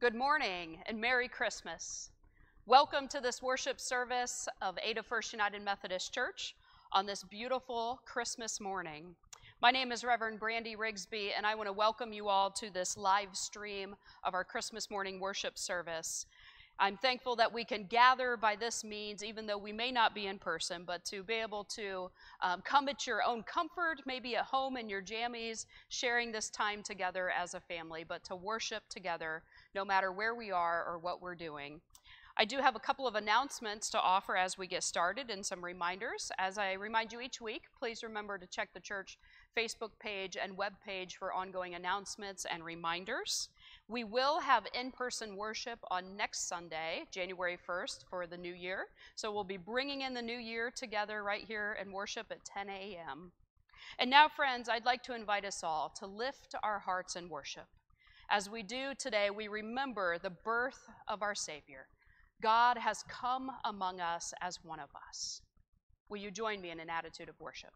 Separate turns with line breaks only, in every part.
Good morning and Merry Christmas. Welcome to this worship service of Ada First United Methodist Church on this beautiful Christmas morning. My name is Reverend Brandi Rigsby, and I want to welcome you all to this live stream of our Christmas morning worship service. I'm thankful that we can gather by this means, even though we may not be in person, but to be able to um, come at your own comfort, maybe at home in your jammies, sharing this time together as a family, but to worship together no matter where we are or what we're doing. I do have a couple of announcements to offer as we get started and some reminders. As I remind you each week, please remember to check the church Facebook page and web page for ongoing announcements and reminders. We will have in person worship on next Sunday, January 1st, for the new year. So we'll be bringing in the new year together right here and worship at 10 a.m. And now, friends, I'd like to invite us all to lift our hearts in worship. As we do today, we remember the birth of our Savior. God has come among us as one of us. Will you join me in an attitude of worship?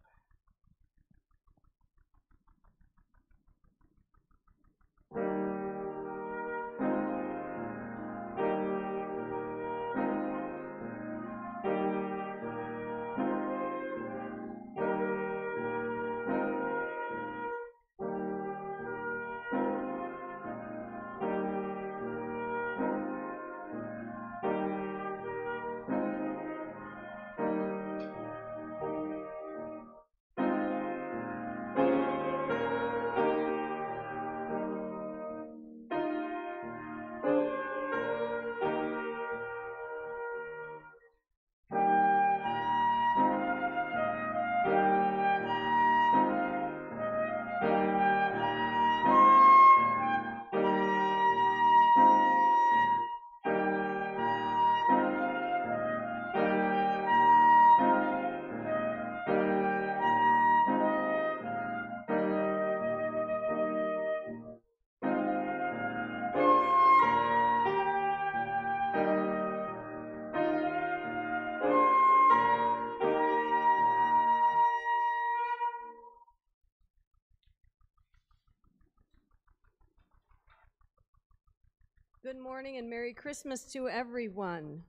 Good morning and Merry Christmas to everyone.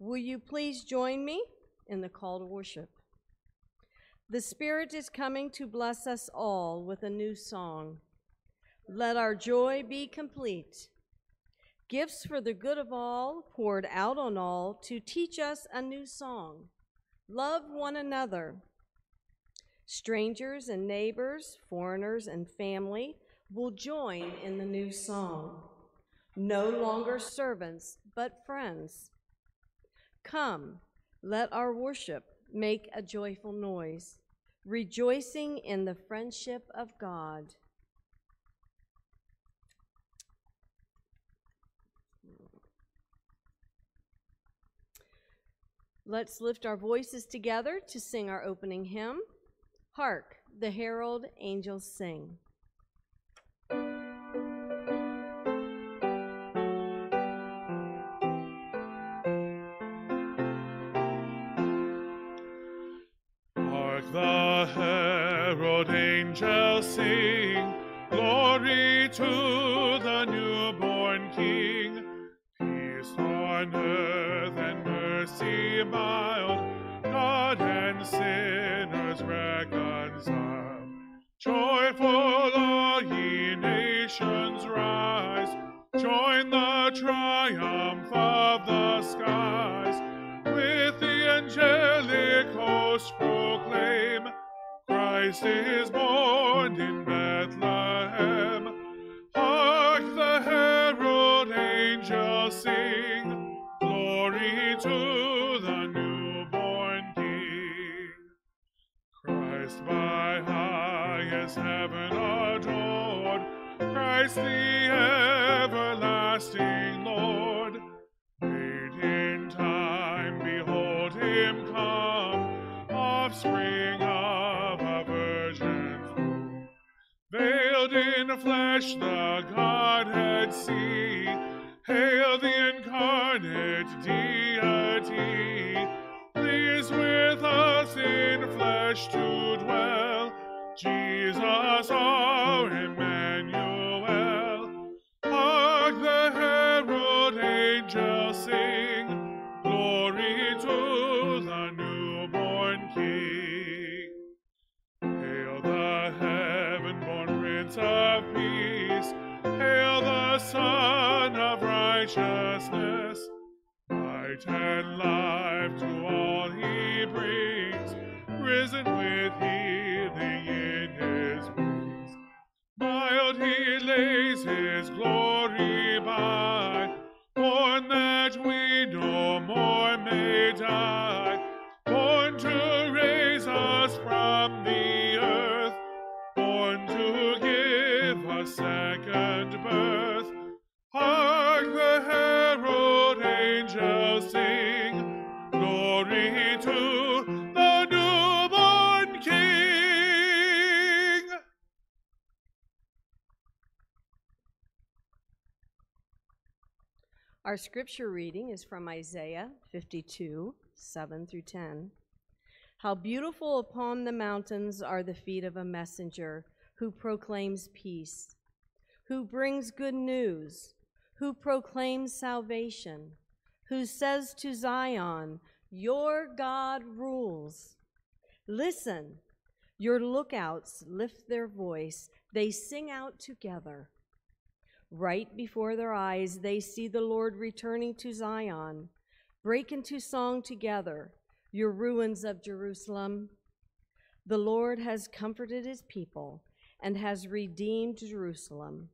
Will you please join me in the call to worship? The Spirit is coming to bless us all with a new song. Let our joy be complete. Gifts for the good of all poured out on all to teach us a new song. Love one another. Strangers and neighbors, foreigners and family will join in the new song no longer servants, but friends. Come, let our worship make a joyful noise, rejoicing in the friendship of God. Let's lift our voices together to sing our opening hymn. Hark, the herald angels sing.
Angels sing, Glory to the newborn King. Peace on earth and mercy mild, God and sinners reconciled. Joyful all ye nations rise, join the triumph of the skies, with the angelic host Christ is born. In Bethlehem. Hark the herald angels sing, Glory to the newborn King. Christ by highest heaven adored, Christ the everlasting Lord. Late in time, behold him come, offspring In flesh, the Godhead see. Hail the incarnate deity, please with us in flesh to dwell. Jesus Sun of Righteousness. Light and life to all he brings, risen with healing in his wings. Mild he lays his glory by, born that we no more may die,
Our scripture reading is from Isaiah 52, 7 through 10. How beautiful upon the mountains are the feet of a messenger who proclaims peace, who brings good news, who proclaims salvation, who says to Zion, Your God rules. Listen, your lookouts lift their voice, they sing out together. Right before their eyes, they see the Lord returning to Zion. Break into song together, your ruins of Jerusalem. The Lord has comforted his people and has redeemed Jerusalem.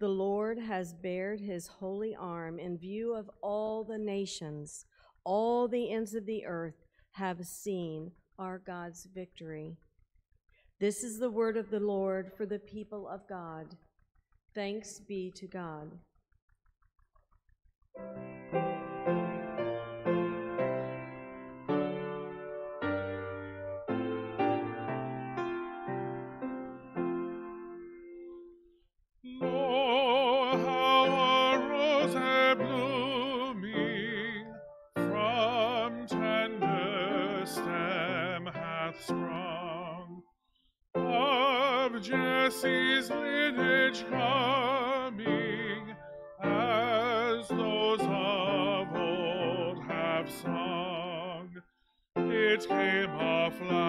The Lord has bared his holy arm in view of all the nations. All the ends of the earth have seen our God's victory. This is the word of the Lord for the people of God. Thanks be to God.
Jesse's lineage coming, as those of old have sung. It came a floweret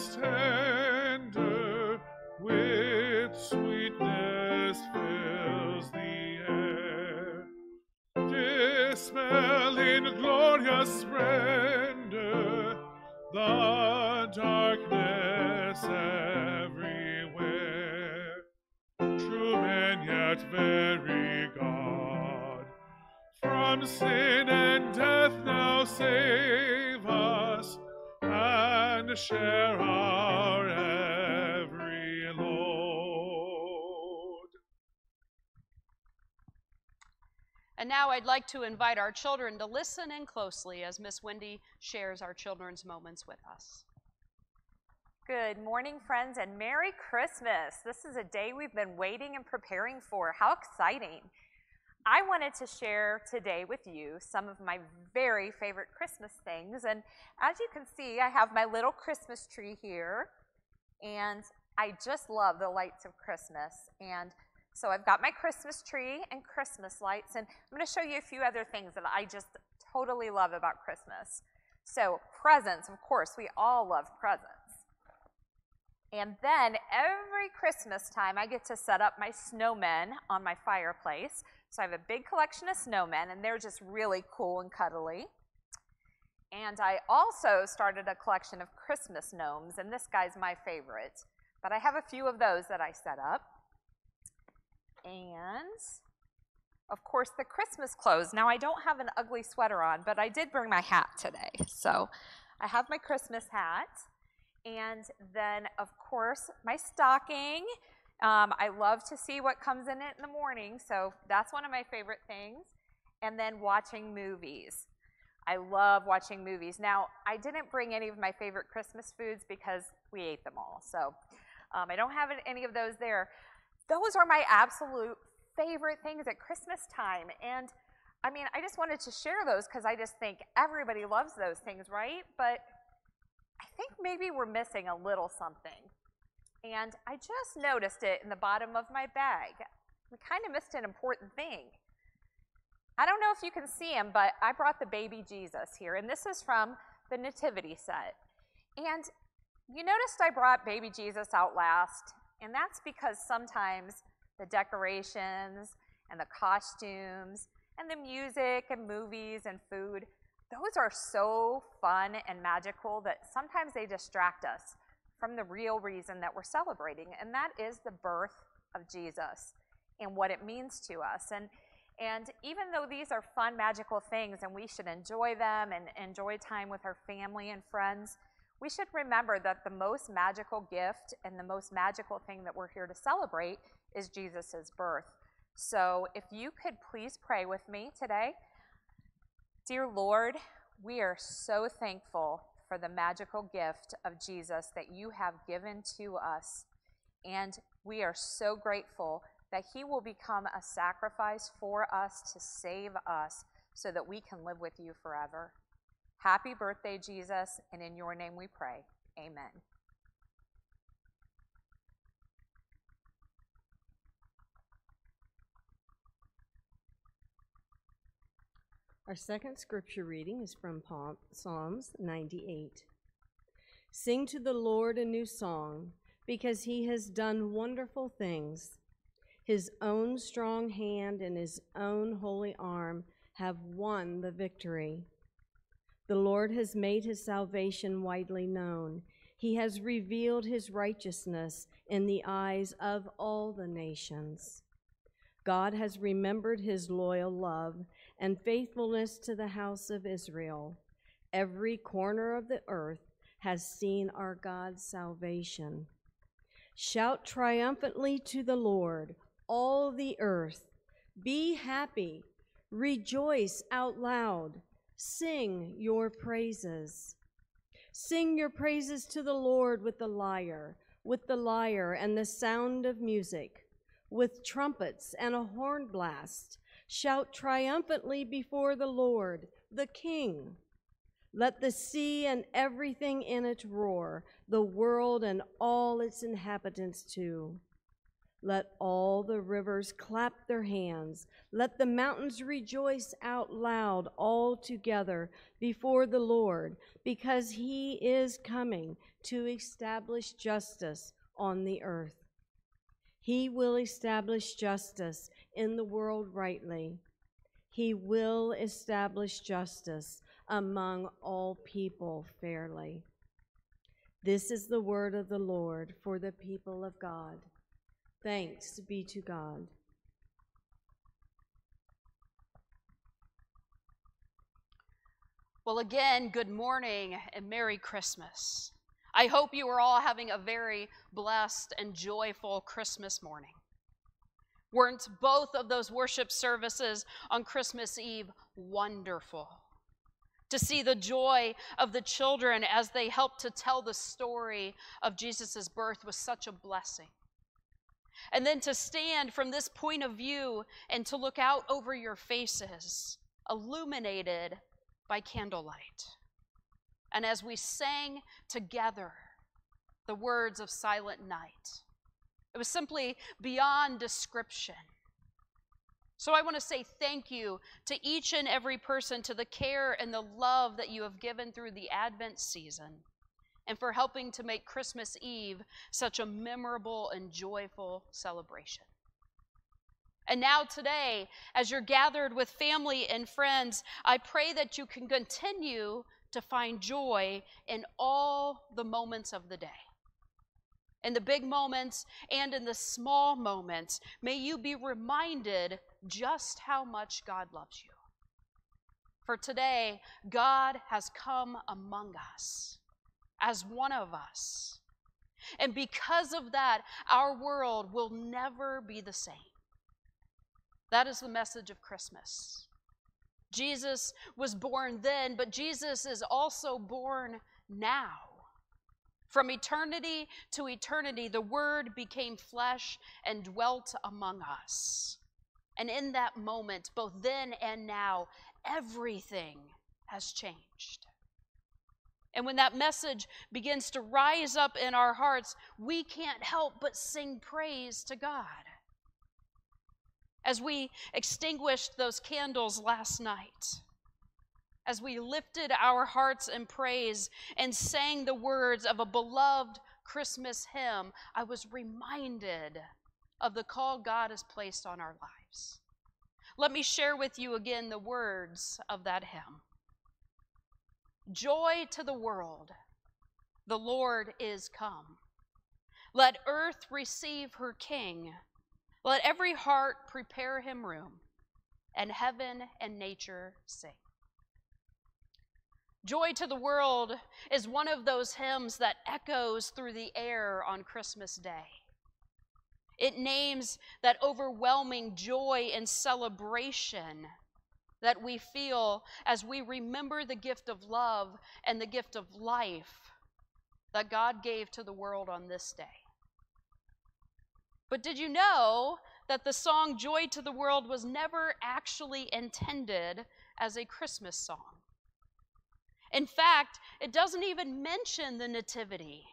fragrance tender with sweetness fills the air, dispel in glorious splendor the darkness everywhere. True yet very God, from sin share our every load.
And now I'd like to invite our children to listen in closely as Miss Wendy shares our children's moments with us.
Good morning, friends, and Merry Christmas. This is a day we've been waiting and preparing for. How exciting! I wanted to share today with you some of my very favorite Christmas things. And as you can see, I have my little Christmas tree here, and I just love the lights of Christmas. And so I've got my Christmas tree and Christmas lights, and I'm going to show you a few other things that I just totally love about Christmas. So, presents, of course, we all love presents. And then every Christmas time, I get to set up my snowmen on my fireplace. So I have a big collection of snowmen, and they're just really cool and cuddly. And I also started a collection of Christmas gnomes, and this guy's my favorite. But I have a few of those that I set up. And of course, the Christmas clothes. Now, I don't have an ugly sweater on, but I did bring my hat today. So I have my Christmas hat. And then, of course, my stocking. Um, I love to see what comes in it in the morning, so that's one of my favorite things. And then watching movies. I love watching movies. Now, I didn't bring any of my favorite Christmas foods because we ate them all. So um, I don't have any of those there. Those are my absolute favorite things at Christmas time. And I mean, I just wanted to share those because I just think everybody loves those things, right? But I think maybe we're missing a little something. And I just noticed it in the bottom of my bag. We kind of missed an important thing. I don't know if you can see him, but I brought the baby Jesus here, and this is from the Nativity set. And you noticed I brought baby Jesus out last, and that's because sometimes the decorations and the costumes and the music and movies and food, those are so fun and magical that sometimes they distract us from the real reason that we're celebrating, and that is the birth of Jesus and what it means to us. And and even though these are fun, magical things and we should enjoy them and enjoy time with our family and friends, we should remember that the most magical gift and the most magical thing that we're here to celebrate is Jesus' birth. So if you could please pray with me today. Dear Lord, we are so thankful for the magical gift of Jesus that you have given to us. And we are so grateful that he will become a sacrifice for us to save us so that we can live with you forever. Happy birthday, Jesus, and in your name we pray. Amen.
Our second scripture reading is from Psalms 98. Sing to the Lord a new song, because he has done wonderful things. His own strong hand and his own holy arm have won the victory. The Lord has made his salvation widely known. He has revealed his righteousness in the eyes of all the nations. God has remembered his loyal love and faithfulness to the house of Israel. Every corner of the earth has seen our God's salvation. Shout triumphantly to the Lord, all the earth. Be happy, rejoice out loud, sing your praises. Sing your praises to the Lord with the lyre, with the lyre and the sound of music, with trumpets and a horn blast Shout triumphantly before the Lord, the King. Let the sea and everything in it roar, the world and all its inhabitants too. Let all the rivers clap their hands. Let the mountains rejoice out loud all together before the Lord, because he is coming to establish justice on the earth. He will establish justice in the world rightly. He will establish justice among all people fairly. This is the word of the Lord for the people of God. Thanks be to God.
Well, again, good morning and Merry Christmas. I hope you are all having a very blessed and joyful Christmas morning. Weren't both of those worship services on Christmas Eve wonderful? To see the joy of the children as they helped to tell the story of Jesus' birth was such a blessing. And then to stand from this point of view and to look out over your faces, illuminated by candlelight. And as we sang together the words of Silent Night, it was simply beyond description. So I want to say thank you to each and every person, to the care and the love that you have given through the Advent season, and for helping to make Christmas Eve such a memorable and joyful celebration. And now, today, as you're gathered with family and friends, I pray that you can continue to find joy in all the moments of the day. In the big moments and in the small moments, may you be reminded just how much God loves you. For today, God has come among us as one of us. And because of that, our world will never be the same. That is the message of Christmas. Jesus was born then, but Jesus is also born now. From eternity to eternity, the Word became flesh and dwelt among us. And in that moment, both then and now, everything has changed. And when that message begins to rise up in our hearts, we can't help but sing praise to God. As we extinguished those candles last night, as we lifted our hearts in praise and sang the words of a beloved Christmas hymn, I was reminded of the call God has placed on our lives. Let me share with you again the words of that hymn. Joy to the world, the Lord is come. Let earth receive her King. Let every heart prepare him room, and heaven and nature sing. Joy to the World is one of those hymns that echoes through the air on Christmas Day. It names that overwhelming joy and celebration that we feel as we remember the gift of love and the gift of life that God gave to the world on this day. But did you know that the song Joy to the World was never actually intended as a Christmas song? In fact, it doesn't even mention the Nativity.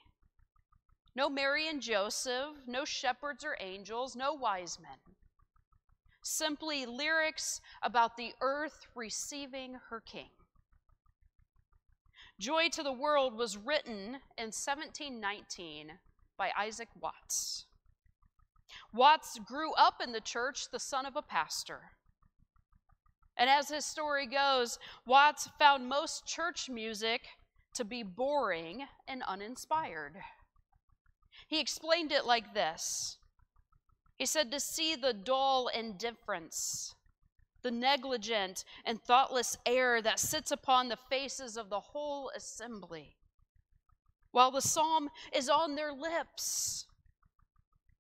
No Mary and Joseph, no shepherds or angels, no wise men simply lyrics about the earth receiving her king. Joy to the World was written in 1719 by Isaac Watts. Watts grew up in the church, the son of a pastor. And as his story goes, Watts found most church music to be boring and uninspired. He explained it like this he said to see the dull indifference, the negligent and thoughtless air that sits upon the faces of the whole assembly, while the psalm is on their lips.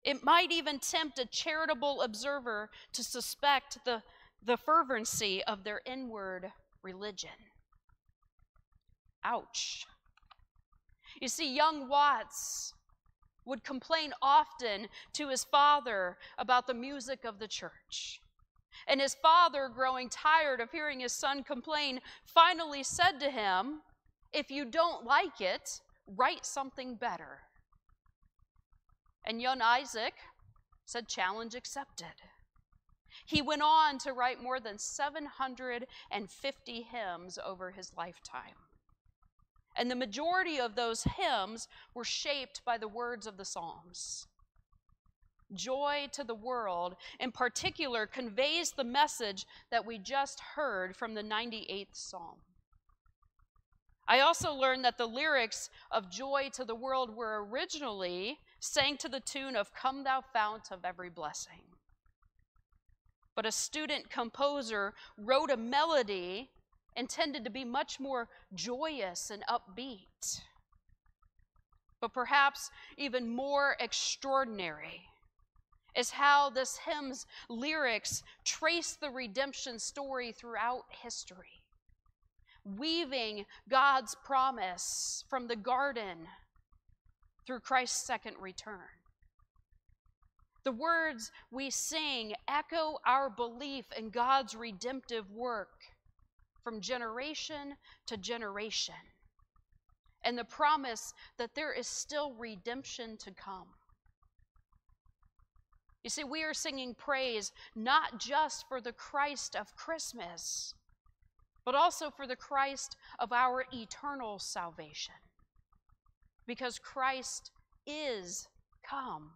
It might even tempt a charitable observer to suspect the, the fervency of their inward religion. Ouch. You see, young Watts would complain often to his father about the music of the church. And his father, growing tired of hearing his son complain, finally said to him, If you don't like it, write something better. And young Isaac said, Challenge accepted. He went on to write more than 750 hymns over his lifetime. And the majority of those hymns were shaped by the words of the Psalms. Joy to the world, in particular, conveys the message that we just heard from the 98th Psalm. I also learned that the lyrics of Joy to the World were originally sang to the tune of Come Thou Fount of Every Blessing. But a student composer wrote a melody intended to be much more joyous and upbeat. But perhaps even more extraordinary is how this hymn's lyrics trace the redemption story throughout history, weaving God's promise from the garden through Christ's second return. The words we sing echo our belief in God's redemptive work from generation to generation, and the promise that there is still redemption to come. You see, we are singing praise not just for the Christ of Christmas, but also for the Christ of our eternal salvation. Because Christ is come.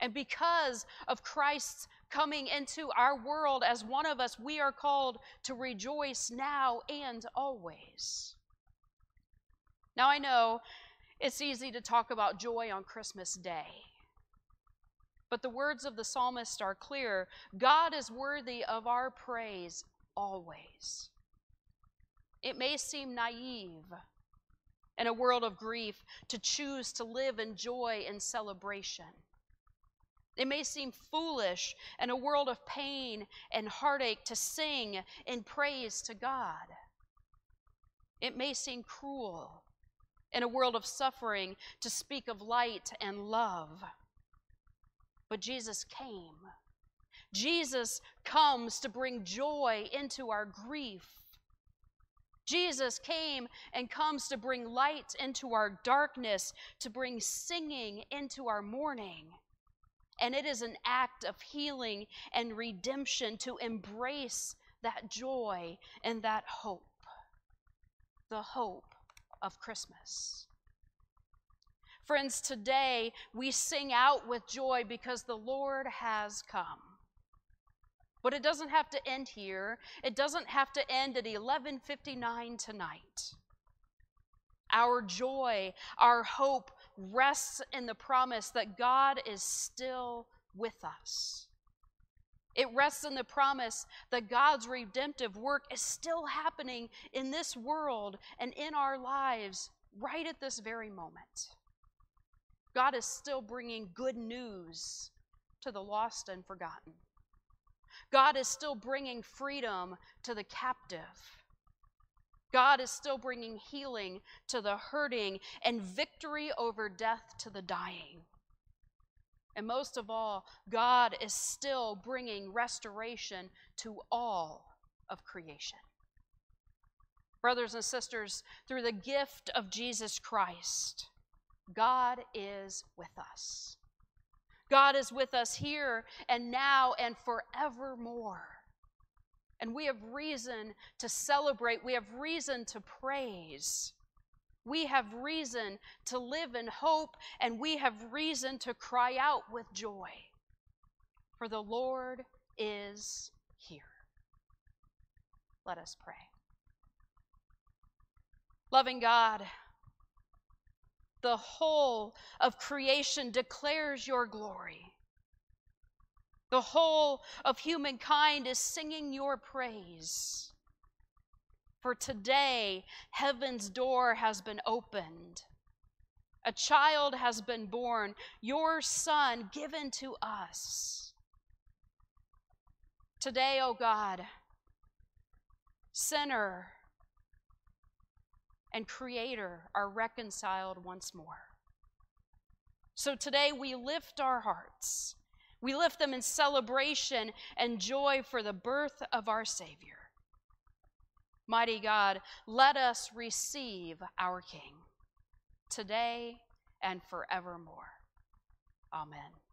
And because of Christ's coming into our world as one of us, we are called to rejoice now and always. Now, I know It's easy to talk about joy on Christmas Day. But the words of the psalmist are clear God is worthy of our praise always. It may seem naive in a world of grief to choose to live in joy and celebration. It may seem foolish in a world of pain and heartache to sing in praise to God. It may seem cruel in a world of suffering to speak of light and love. But Jesus came. Jesus comes to bring joy into our grief. Jesus came and comes to bring light into our darkness, to bring singing into our mourning. And it is an act of healing and redemption to embrace that joy and that hope. The hope of Christmas. Friends, today we sing out with joy because the Lord has come. But it doesn't have to end here. It doesn't have to end at 11:59 tonight. Our joy, our hope rests in the promise that God is still with us. It rests in the promise that God's redemptive work is still happening in this world and in our lives right at this very moment. God is still bringing good news to the lost and forgotten. God is still bringing freedom to the captive. God is still bringing healing to the hurting and victory over death to the dying. And most of all, God is still bringing restoration to all of creation. Brothers and sisters, through the gift of Jesus Christ, God is with us. God is with us here and now and forevermore. And we have reason to celebrate, we have reason to praise. We have reason to live in hope, and we have reason to cry out with joy. For the Lord is here. Let us pray. Loving God, the whole of creation declares your glory. The whole of humankind is singing your praise. For today, heaven's door has been opened. A child has been born, your son given to us. Today, O oh God, sinner and creator are reconciled once more. So today we lift our hearts. We lift them in celebration and joy for the birth of our Savior. Mighty God, let us receive our King today and forevermore. Amen.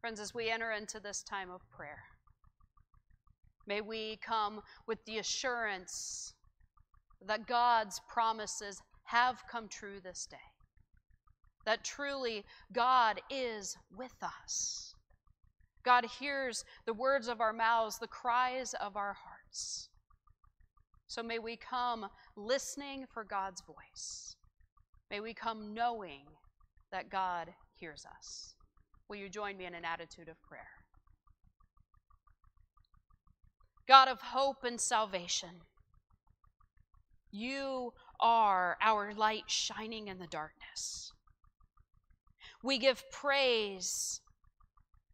Friends, as we enter into this time of prayer, may we come with the assurance that God's promises have come true this day. That truly God is with us. God hears the words of our mouths, the cries of our hearts. So may we come listening for God's voice. May we come knowing that God hears us. Will you join me in an attitude of prayer? God of hope and salvation, you are our light shining in the darkness. We give praise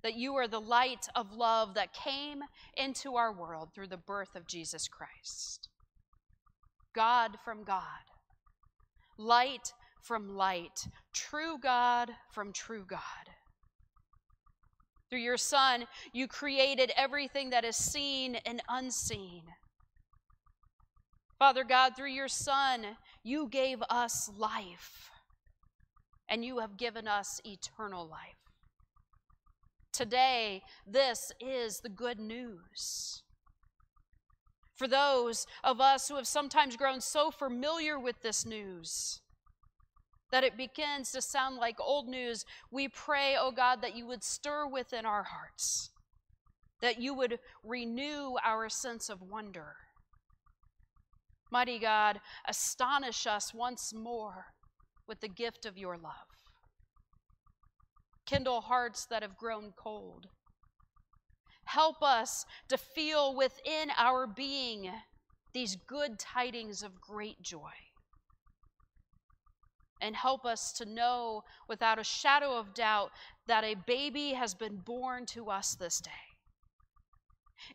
that you are the light of love that came into our world through the birth of Jesus Christ. God from God, light from light, true God from true God. Through your Son, you created everything that is seen and unseen. Father God, through your Son, you gave us life, and you have given us eternal life. Today, this is the good news. For those of us who have sometimes grown so familiar with this news, that it begins to sound like old news, we pray, oh God, that you would stir within our hearts, that you would renew our sense of wonder. Mighty God, astonish us once more with the gift of your love. Kindle hearts that have grown cold. Help us to feel within our being these good tidings of great joy and help us to know without a shadow of doubt that a baby has been born to us this day.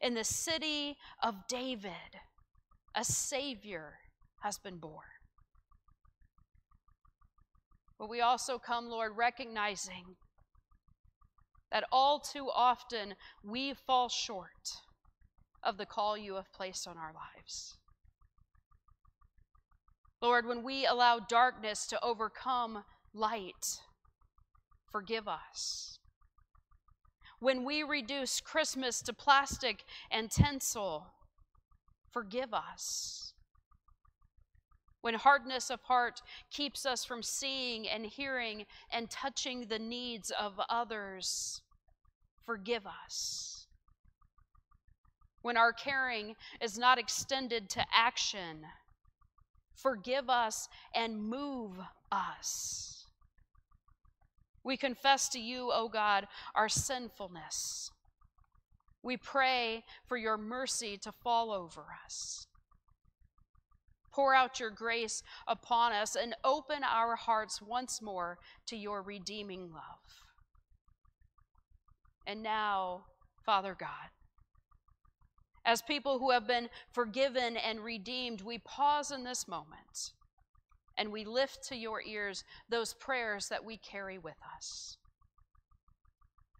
In the city of David, a Savior has been born. But we also come, Lord, recognizing that all too often we fall short of the call you have placed on our lives. Lord, when we allow darkness to overcome light, forgive us. When we reduce Christmas to plastic and tinsel, forgive us. When hardness of heart keeps us from seeing and hearing and touching the needs of others, forgive us. When our caring is not extended to action, forgive us, and move us. We confess to you, O God, our sinfulness. We pray for your mercy to fall over us. Pour out your grace upon us and open our hearts once more to your redeeming love. And now, Father God, as people who have been forgiven and redeemed, we pause in this moment and we lift to your ears those prayers that we carry with us.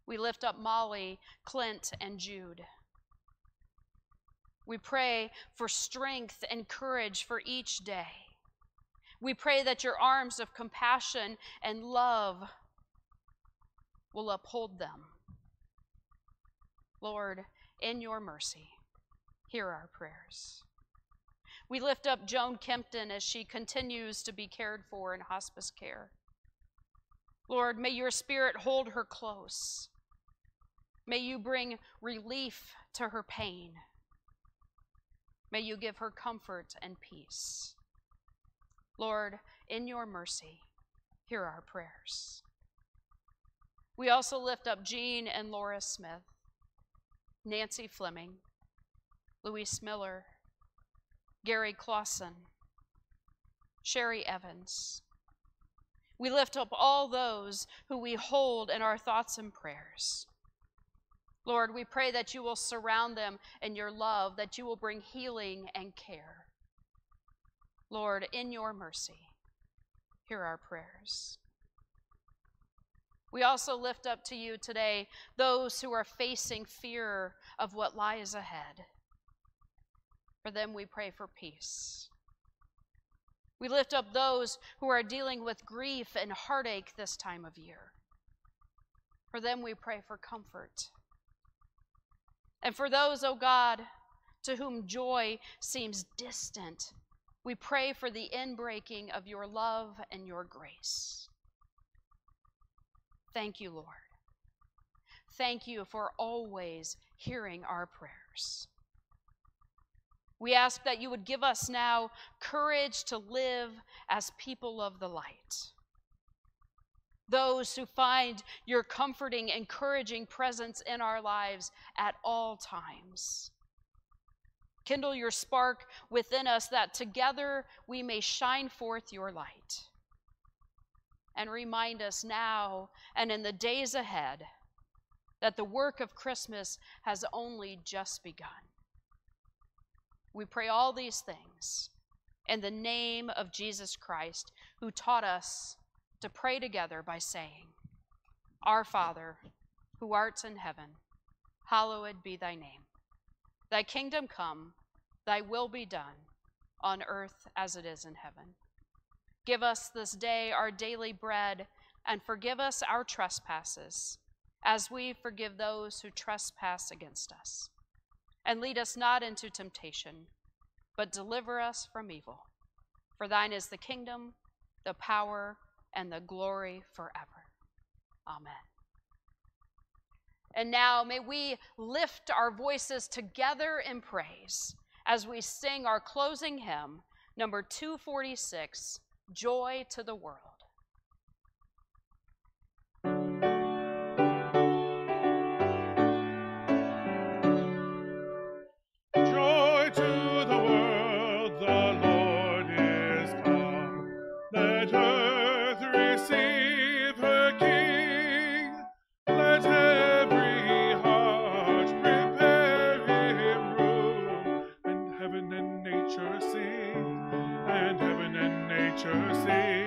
We lift up Molly, Clint, and Jude. We pray for strength and courage for each day. We pray that your arms of compassion and love will uphold them. Lord, in your mercy, hear our prayers. We lift up Joan Kempton as she continues to be cared for in hospice care. Lord, may your spirit hold her close. May you bring relief to her pain. May you give her comfort and peace. Lord, in your mercy, hear our prayers. We also lift up Jean and Laura Smith, Nancy Fleming, Louise Miller, Gary Clausen, Sherry Evans. We lift up all those who we hold in our thoughts and prayers. Lord, we pray that you will surround them in your love, that you will bring healing and care. Lord, in your mercy, hear our prayers. We also lift up to you today those who are facing fear of what lies ahead. For them, we pray for peace. We lift up those who are dealing with grief and heartache this time of year. For them we pray for comfort. And for those, O oh God, to whom joy seems distant, we pray for the inbreaking of your love and your grace. Thank you, Lord. Thank you for always hearing our prayers. We ask that you would give us now courage to live as people of the light. Those who find your comforting, encouraging presence in our lives at all times. Kindle your spark within us that together we may shine forth your light. And remind us now and in the days ahead that the work of Christmas has only just begun. We pray all these things in the name of Jesus Christ, who taught us to pray together by saying, Our Father, who art in heaven, hallowed be thy name. Thy kingdom come, thy will be done, on earth as it is in heaven. Give us this day our daily bread, and forgive us our trespasses, as we forgive those who trespass against us and lead us not into temptation, but deliver us from evil. For thine is the kingdom, the power, and the glory forever. Amen. And now may we lift our voices together in praise as we sing our closing hymn, number 246 Joy to the World. to see.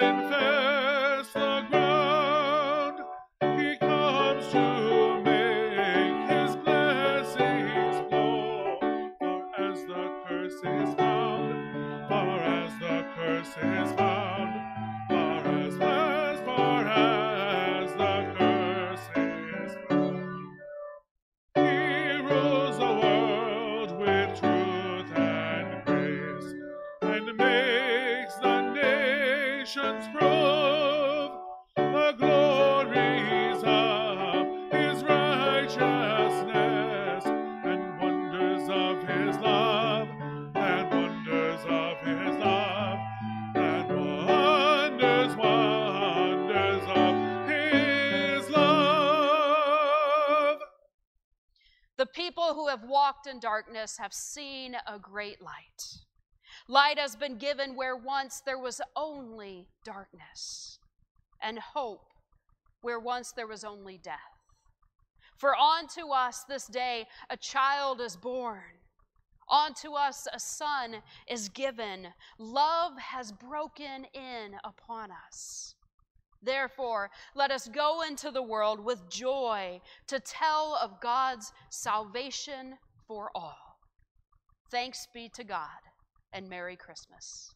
Have walked darkness have seen a great light. Light has been given where once there was only darkness, and hope where once there was only death. For unto us this day a child is born. Unto us a son is given. Love has broken in upon us. Therefore, let us go into the world with joy to tell of God's salvation for all. Thanks be to God, and Merry Christmas.